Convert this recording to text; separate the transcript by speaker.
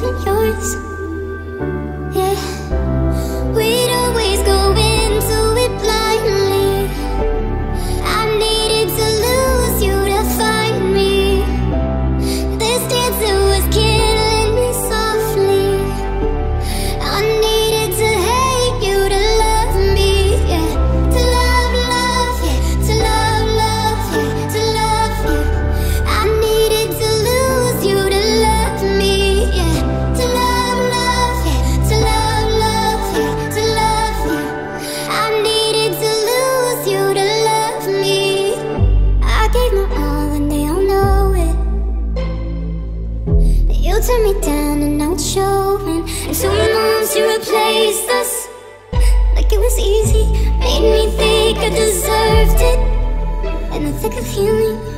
Speaker 1: Wasn't yours. Yeah, we'd always down and it's showing. And two months you replaced us like it was easy. Made me think I deserved it. In the thick of healing,